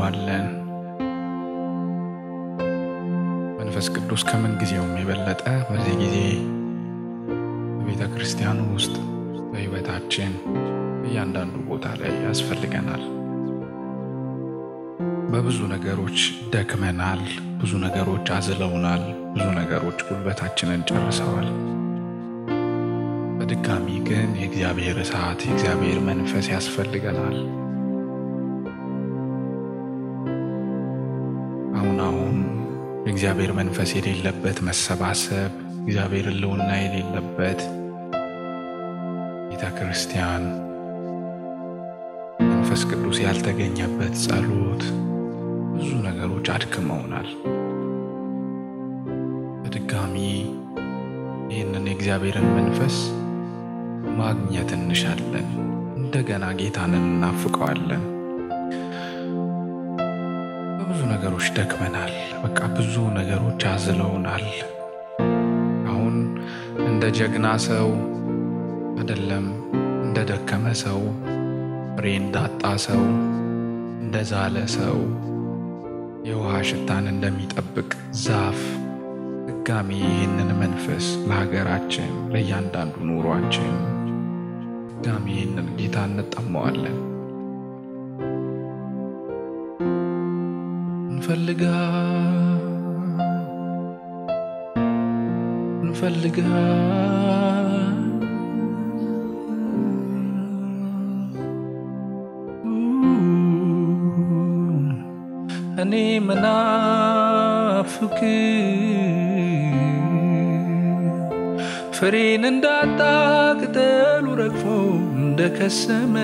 እንፈልገዋለን። መንፈስ ቅዱስ ከምን ጊዜውም የበለጠ በዚህ ጊዜ በቤተ ክርስቲያኑ ውስጥ በሕይወታችን በእያንዳንዱ ቦታ ላይ ያስፈልገናል። በብዙ ነገሮች ደክመናል። ብዙ ነገሮች አዝለውናል። ብዙ ነገሮች ጉልበታችንን ጨርሰዋል። በድጋሚ ግን የእግዚአብሔር እሳት የእግዚአብሔር መንፈስ ያስፈልገናል። የእግዚአብሔር መንፈስ የሌለበት መሰባሰብ፣ እግዚአብሔር ሕልውና የሌለበት ቤተ ክርስቲያን፣ መንፈስ ቅዱስ ያልተገኘበት ጸሎት፣ ብዙ ነገሮች አድክመውናል። በድጋሚ ይህንን የእግዚአብሔርን መንፈስ ማግኘት እንሻለን። እንደገና ጌታንን እናፍቀዋለን። ነገሮች ደክመናል። በቃ ብዙ ነገሮች አዝለውናል። አሁን እንደ ጀግና ሰው አይደለም፣ እንደ ደከመ ሰው፣ ፍሬ እንዳጣ ሰው፣ እንደ ዛለ ሰው፣ የውሃ ሽታን እንደሚጠብቅ ዛፍ ድጋሚ ይህንን መንፈስ ለሀገራችን ለእያንዳንዱ ኑሯችን ድጋሚ ይህንን ጌታ እንጠማዋለን። እንፈልጋ እንፈልጋ እኔ ምናፍቅ ፍሬን እንዳጣ ቅጠሉ ረግፎ እንደ ከሰመ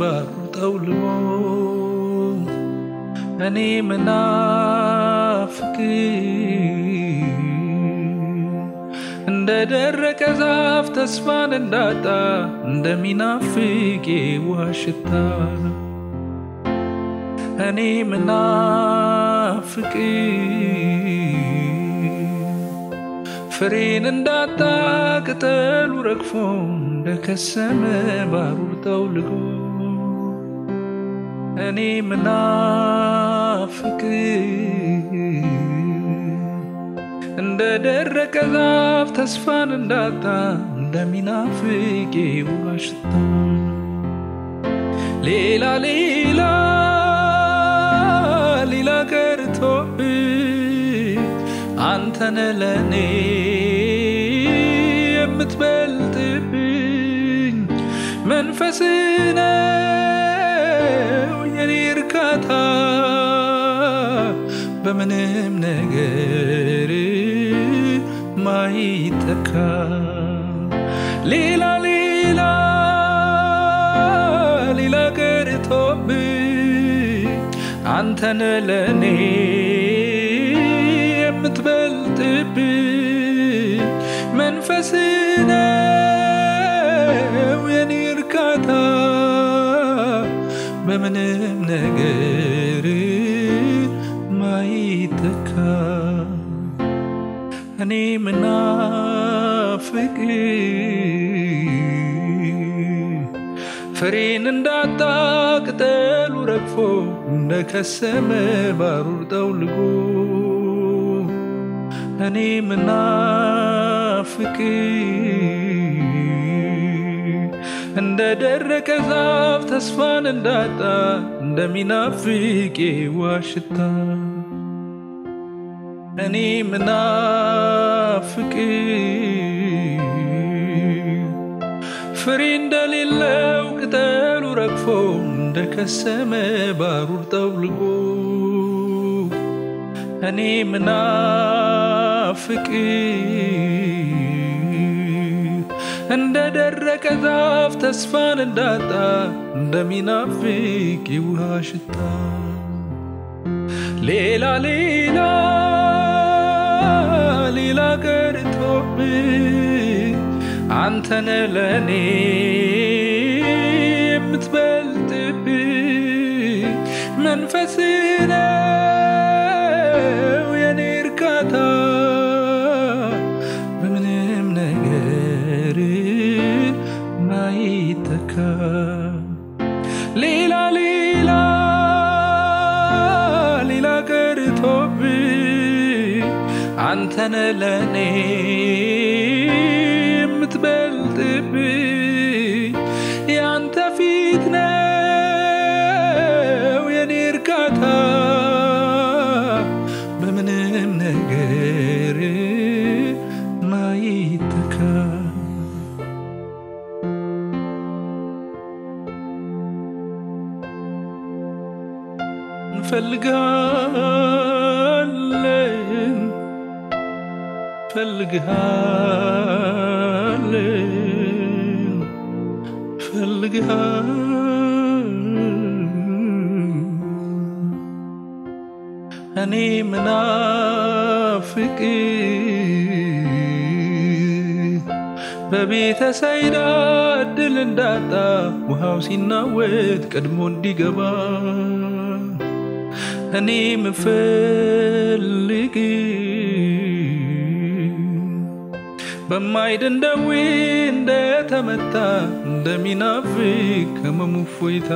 ባሩ ጠውልጎ እኔ ምናፍቅ? እንደ ደረቀ ዛፍ ተስፋን እንዳጣ እንደሚናፍቅ የውሃ ሽታ እኔ ምናፍቅ? ፍሬን እንዳጣ ቅጠሉ ረግፎ እንደ ከሰመ ባሩር ጠውልጎ እኔ ምናፍቅ እንደ ደረቀ ዛፍ ተስፋን እንዳጣ እንደሚናፍቅ የውሃ ሽታ። ሌላ ሌላ ሌላ ቀርቶብኝ አንተነ ለእኔ የምትበልጥብኝ መንፈስ በምንም ነገር ማይተካ። ሌላ ሌላ ሌላ ቀርቶብኝ አንተነ ለእኔ የምትበልጥብኝ መንፈስ ነው እርካታ። በምንም ነገር እኔ ምናፍቅ? ፍሬን እንዳጣ ቅጠሉ ረግፎ እንደ ከሰመ ባሩር ጠውልጎ። እኔ ምናፍቅ? እንደ ደረቀ ዛፍ ተስፋን እንዳጣ እንደሚናፍቅ የውሃ ሽታ እኔ ምናፍቅ ፍሬ እንደሌለው ቅጠሉ ረግፎ እንደ ከሰመ ባሩር ጠውልጎ እኔ ምናፍቅ እንደ ደረቀ ዛፍ ተስፋን እንዳጣ እንደሚናፍቅ የውሃ ሽታ። ሌላ ሌላ ሌላ ቀርቶብኝ አንተነ ለእኔ የምትበልጥብኝ። መንፈስ በቤተ ሳይዳ እድል እንዳጣ ውሃው ሲናወጥ ቀድሞ እንዲገባ እኔ ምፈልግ በማይድን ደዌ እንደተመታ እንደሚናፍቅ ከመሙ እፎይታ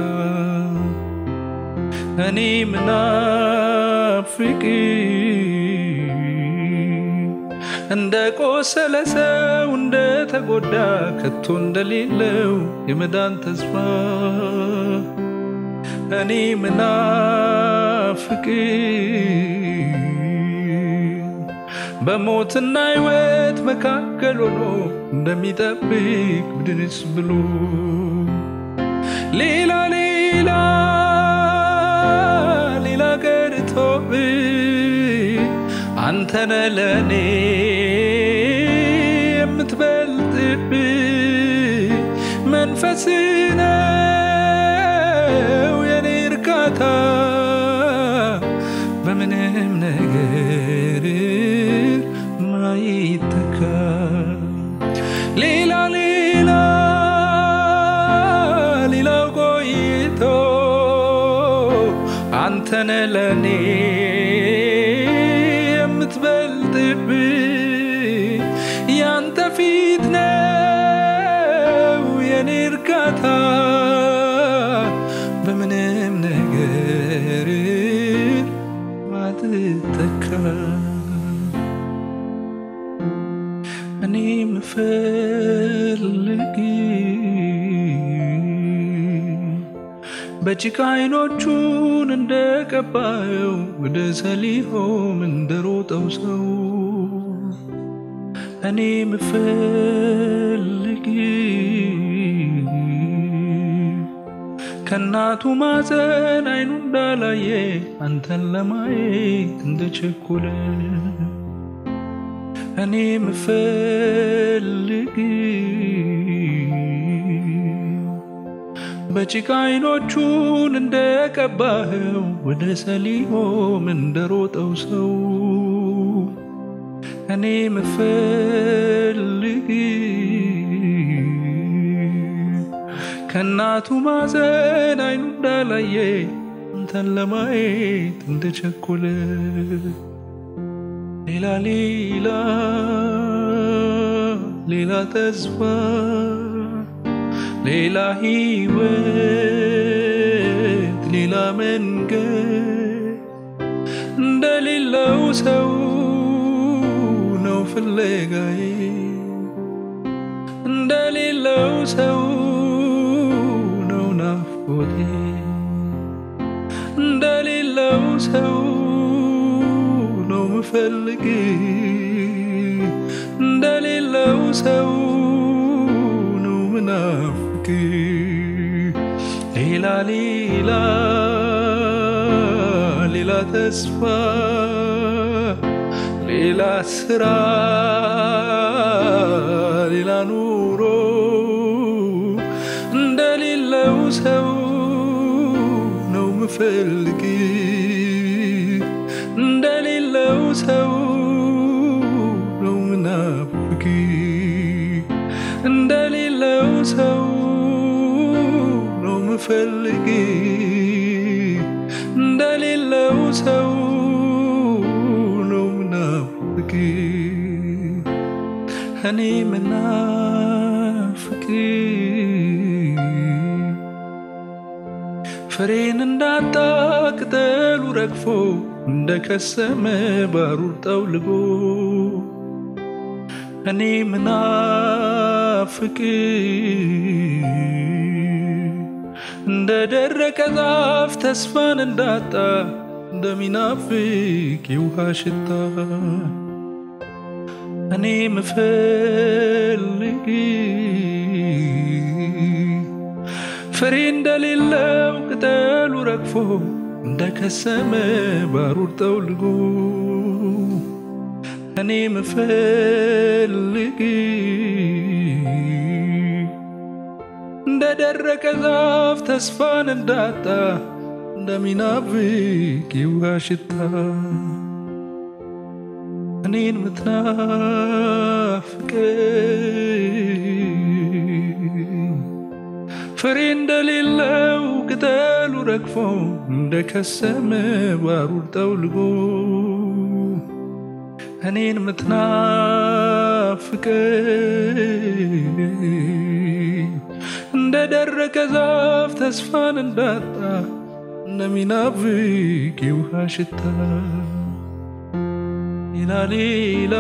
እኔ ምናፍቅ እንደ ቆሰለ ሰው እንደ ተጎዳ ከቶ እንደሌለው የመዳን ተስፋ። እኔ ምናፍቅ በሞትና ሕይወት መካከል ሆኖ እንደሚጠብቅ ብድንስ ብሎ ሌላ ሌላ ሌላ ቀርቶብኝ አንተነ ለእኔ መንፈስ የኔ እርካታ በምንም ነገር ማይተካ ሌላ ሌላ ቆይቶ አንተነ ለእኔ የምትበልጥብኝ ያንተ ፊት ነው እርካታ በምንም ነገር ማትተካ እኔ በጭቃ አይኖቹን እንደቀባየው ወደ ሰሊሆም እንደሮጠው ሰው። እኔ ምፈልግ ከእናቱ ማፀን አይኑ እንዳላየ አንተን ለማየት እንደቸኮለ እኔ ምፈልግ በጭቃ አይኖቹን እንደቀባኸው ወደ ሰሊሆም እንደሮጠው ሰው እኔ ምፈልግ ከእናቱ ማፀን አይኑ እንዳላየ አንተን ለማየት እንደቸኮለ ሌላ ሌላ ሌላ ተስፋ ሌላ ህይወት ሌላ መንገድ እንደሌለው ሰው ነው ፍለጋዬ። እንደሌለው ሰው ናፍቆቴ እንደሌለው ሰው ነው ምፈልግ እንደሌለው ሰው ነው ምናፍቅ ሌላ ሌላ ሌላ ተስፋ ሌላ ስራ ሌላ ኑሮ እንደሌለው ሰው ነው ምፈልግ እንደሌለው ሰው ነው ምናፍቅ እንደሌለው ሰው ነው ምፈልግ እንደሌለው ሰው ነው ምናፍቅ እኔ ምናፍቅ ፍሬን እንዳጣ ቅጠሉ ረግፎ እንደ ከሰመ ባሩር ጠውልጎ። እኔ ምናፍቅ እንደ ዛፍ ተስፋን እንዳጣ እንደሚናፍቅ የውሃ ሽታ። እኔ ምፈልግ ፍሬ እንደሌለው ቅጠሉ ረግፎ እንደ ከሰመ ባሩር ጠውልጎ እኔ ምፈልግ እንደ ደረቀ ዛፍ ተስፋን እንዳጣ እንደሚናፍቅ የውሃ ሽታ። እኔን ምትናፍቅ ፍሬ እንደሌለው ቅጠሉ ረግፎ እንደ ከሰመ ባሩር ጠውልጎ እኔን ምትናፍቅ እንደ ደረቀ ዛፍ ተስፋን እንዳጣ እንደሚናፍቅ የውሃ ሽታ ሌላ ሌላ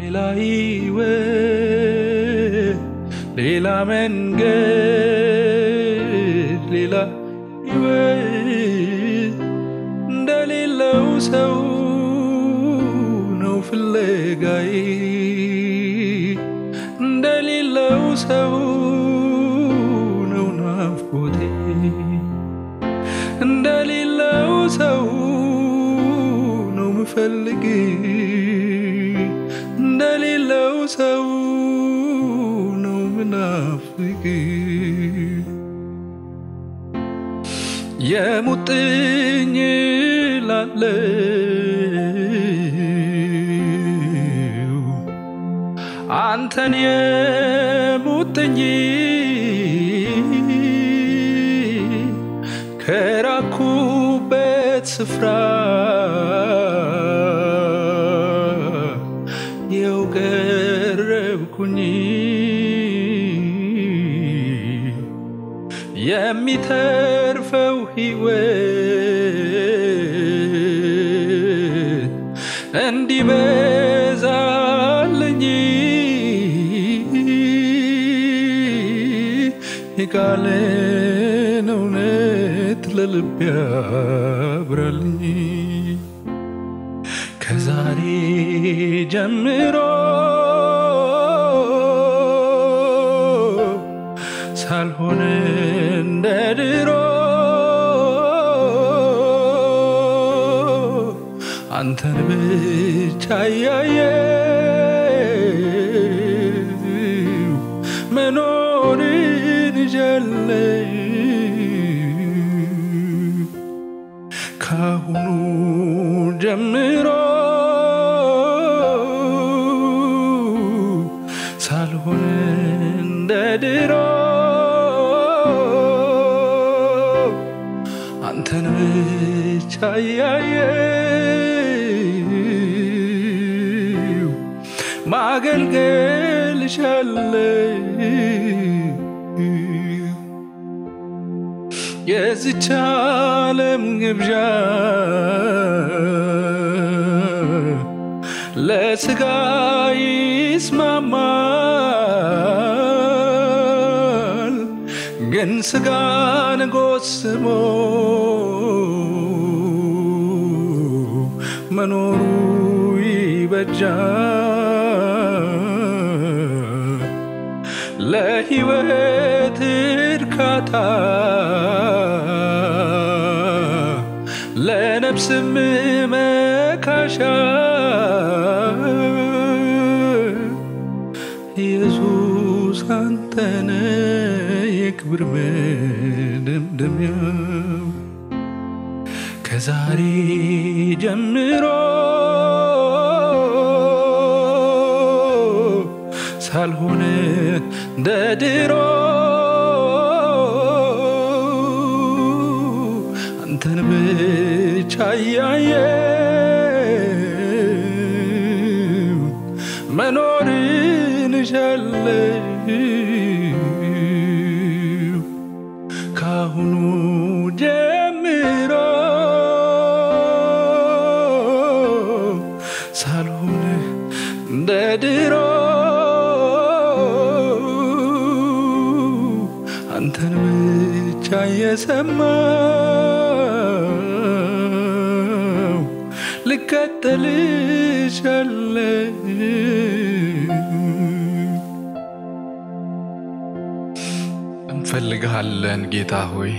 ሌላ ሕይወት ሌላ መንገድ የሙጥኝ ላለው አንተን የሙጥኝ ከራኩበት ስፍራ የቃልን እውነት ለልብ ያብራልኝ። ከዛሬ ጀምሮ ሳልሆን እንደ ድሮ አንተን ብቻ እያየው እንደ ድሮ አንተን ብቻ እያየው ማገልገል እሻለሁ የዚች ዓለም ግብዣ ለስጋ ይስማማል፣ ግን ስጋን ጎስሞ መኖሩ ይበጃል። ለሕይወት እርካታ ለነፍስም መካሻ መደምደሚያው ከዛሬ ጀምሮ ሳልሆን እንደ አንተን ብቻ እያየው መኖርን እሻለሁ እየሰማው ልከተልሻለሁ። እንፈልግሃለን ጌታ ሆይ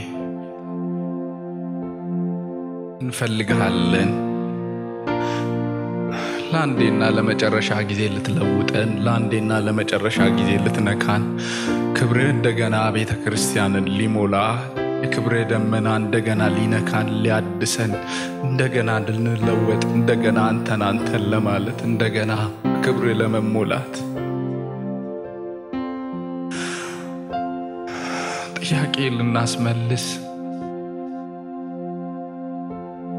እንፈልግሃለን። ለአንዴና ለመጨረሻ ጊዜ ልትለውጠን፣ ለአንዴና ለመጨረሻ ጊዜ ልትነካን፣ ክብርህ እንደገና ቤተ ክርስቲያንን ሊሞላ የክብርህ ደመና እንደገና ሊነካን ሊያድሰን፣ እንደገና ልንለወጥ፣ እንደገና አንተን አንተን ለማለት እንደገና ክብርህ ለመሞላት ጥያቄ ልናስመልስ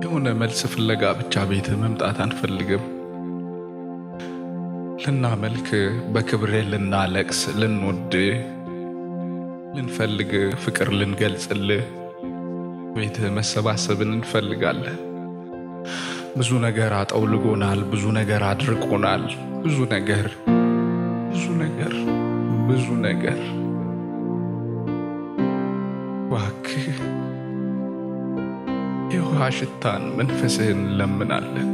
የሆነ መልስ ፍለጋ ብቻ ቤትህ መምጣት አንፈልግም። ልናመልክ፣ በክብርህ ልናለቅስ፣ ልንወድህ፣ ልንፈልግ፣ ፍቅር ልንገልጽልህ ቤትህ መሰባሰብን እንፈልጋለን። ብዙ ነገር አጠውልጎናል። ብዙ ነገር አድርቆናል። ብዙ ነገር ብዙ ነገር ብዙ ነገር እባክህ የውሃ ሽታን መንፈስህን እንለምናለን።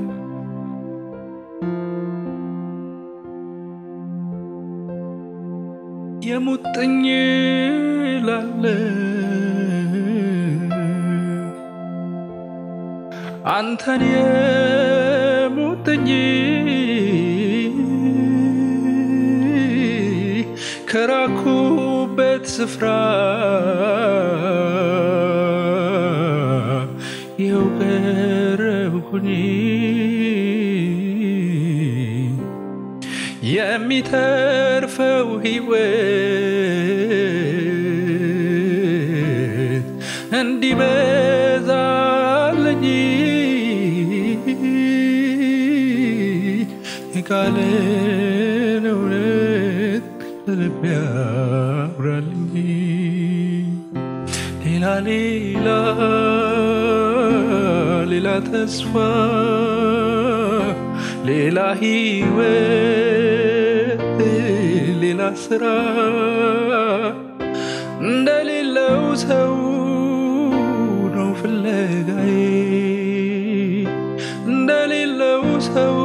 የሙጥኝ ላለ። አንተን የሙጥኝ ከራኩበት ስፍራ ይኸው ቀረብኩኝ የሚተርፈው ሕይወት እንዲበዛልኝ የቃልን እውነት ልብ ያብራልኝ ሌላ ሌላ ሌላ ተስፋ ሌላ ሕይወት ሌላ ስራ እንደሌለው ሰው ነው ፍለጋዬ። እንደሌለው ሰው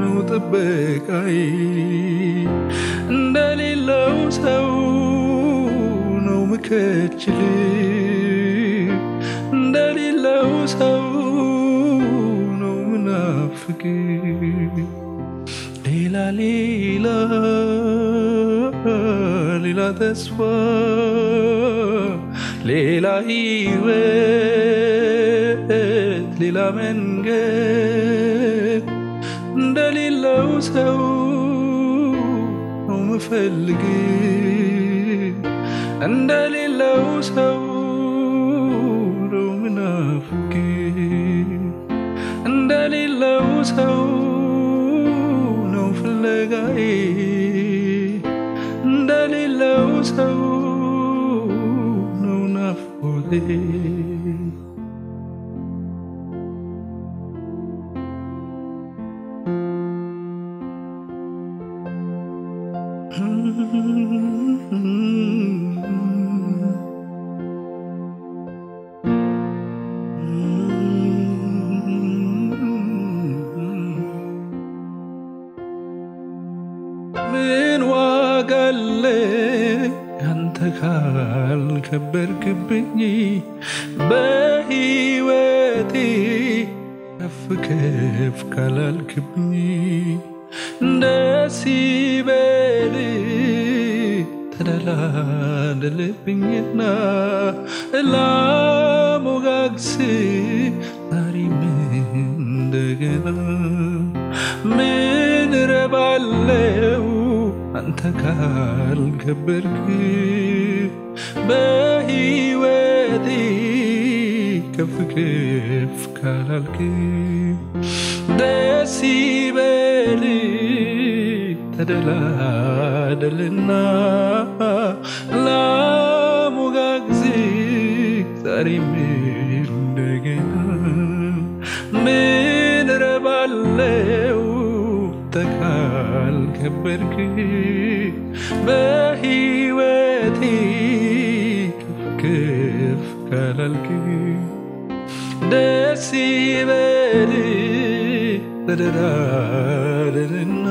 ነው ጥበቃዬ። እንደሌለው ሰው ነው ምከችል እንደሌለው ሰው ነው ምናፍቅ። ሌላ ሌላ ሌላ ተስፋ ሌላ ሕይወት ሌላ መንገድ እንደሌለው ሰው ነው ምፈልግ እንደሌለው ሰው ነው ምናፍቅ እንደሌለው ሰው ነው ፍለጋዬ እንደሌለው ሰው ነው ናፍቆቴ ምን ካልከበርክብኝ በሕይወቴ ከፍ ከፍ ካላልክብኝ ደስ ይበል ተደላደልብኝና ላሞጋግስ ዛሬም እንደገና ምን ረባለው አንተ ካልከበርክ በሕይወቴ ከፍ ከፍ ካላልክ ደስ ይበል ተደላደልና ላሞጋግዝ ዛሬም እንደገና ምን ረባለው ተካል ከበርክ ከለልክ ደስ ይበል ተደራደርና